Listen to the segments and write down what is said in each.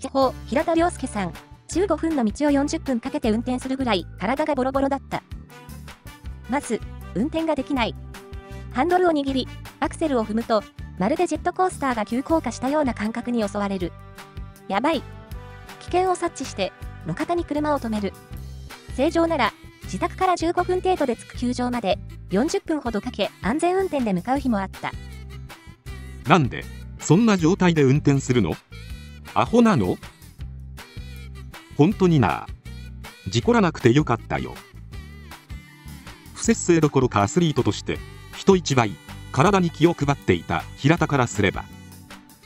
地方、平田良介さん。15分の道を40分かけて運転するぐらい体がボロボロだった。まず、運転ができない。ハンドルを握り、アクセルを踏むと、まるでジェットコースターが急降下したような感覚に襲われる。やばい。危険を察知して、路肩に車を止める。正常なら、自宅から15分程度で着く球場まで、40分ほどかけ安全運転で向かう日もあった。なんで、そんな状態で運転するの？アホなの？本当にな。事故らなくてよかったよ。不節制どころかアスリートとして人一倍体に気を配っていた平田からすれば。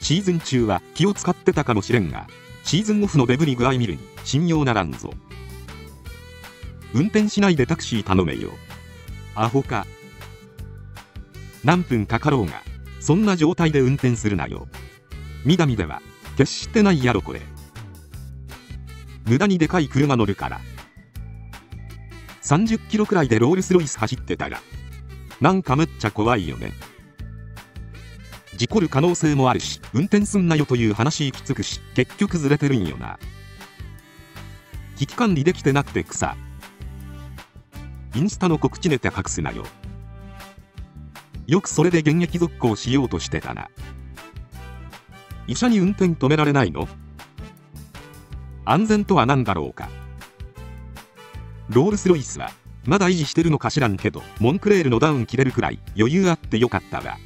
シーズン中は気を使ってたかもしれんがシーズンオフのデブに具合見るに信用ならんぞ。運転しないでタクシー頼めよ。アホか。何分かかろうがそんな状態で運転するなよ。みだみでは決してないやろこれ無駄にでかい車乗るから。30キロくらいでロールスロイス走ってたがなんかむっちゃ怖いよね。事故る可能性もあるし運転すんなよという話行き着くし結局ずれてるんよな。危機管理できてなくて草。インスタの告知ネタ隠すなよ。よくそれで現役続行しようとしてたな。医者に運転止められないの？安全とは何だろうか？ロールスロイスはまだ維持してるのか知らんけどモンクレールのダウン切れるくらい余裕あってよかったわ